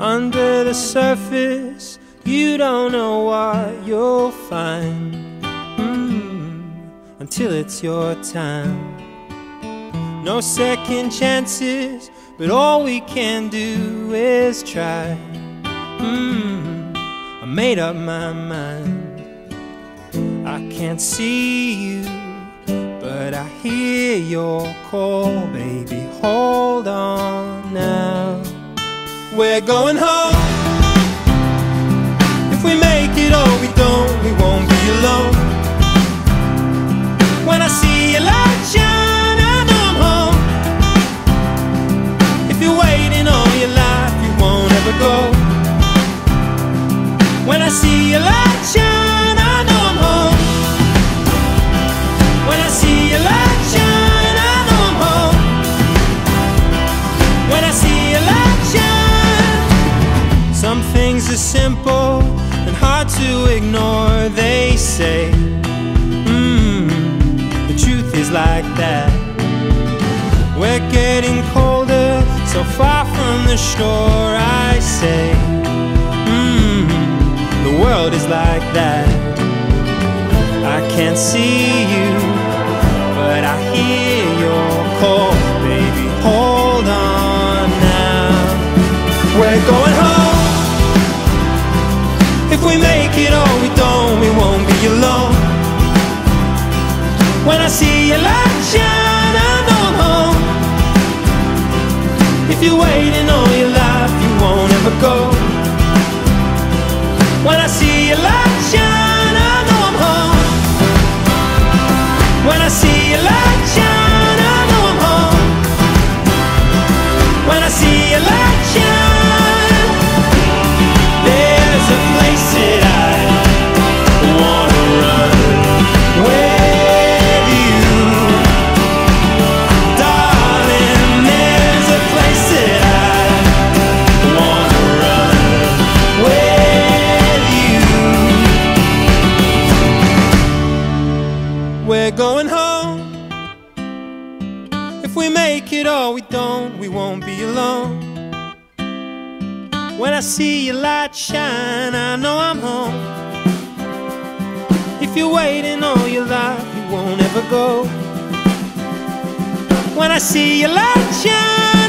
Under the surface, you don't know what you'll find mm, until it's your time. No second chances, but all we can do is try. Mm, I made up my mind. I can't see you, but I hear your call, baby. Hold on now. We're going home. If we make it or we don't, we won't be alone. When I see your light shine, I know I'm home. If you're waiting all your life, you won't ever go. When I see your light shine, some things are simple and hard to ignore. They say, mm, the truth is like that. We're getting colder, so far from the shore. I say, mm, the world is like that. I can't see you, but I hear your call, baby. Hold on now. We're going see your light shine, I'm home. If you're waiting make it or we don't, we won't be alone. When I see your light shine, I know I'm home. If you're waiting all your life, you won't ever go. When I see your light shine,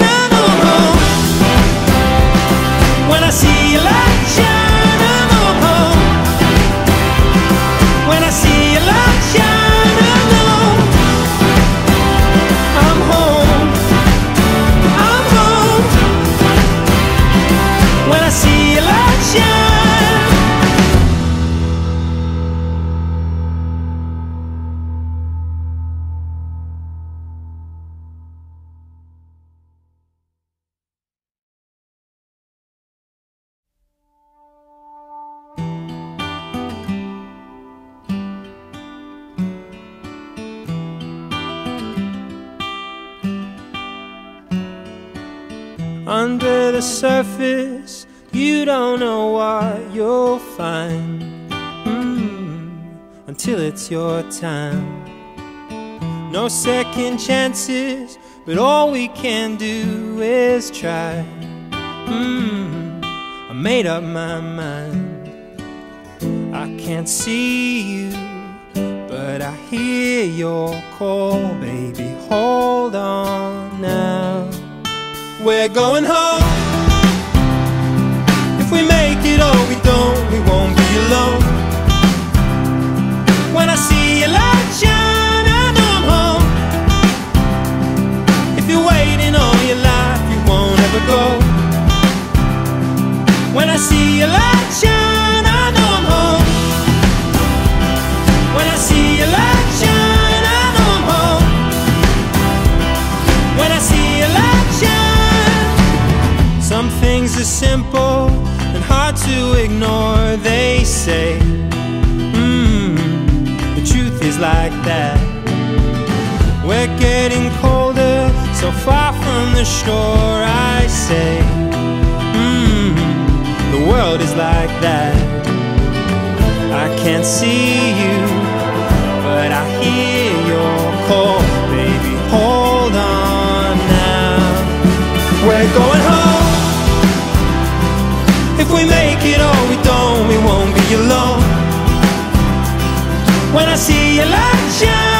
When I see your light shine. Under the surface, you don't know what you'll find mm, until it's your time. No second chances, but all we can do is try. Mm, I made up my mind. I can't see you, but I hear your call, baby. Hold on now. We're going home. If we make it or we don't, we won't be alone. When I see your light shine, I know I'm home. If you're waiting all your life, you won't ever go. When I see your light shine, I know I'm home. When I see hard to ignore. They say, mm, the truth is like that. We're getting colder, so far from the shore. I say, mm, the world is like that. I can't see you, we make it or we don't, we won't be alone. When I see your light shine.